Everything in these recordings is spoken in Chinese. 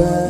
goodbye.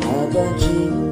他把。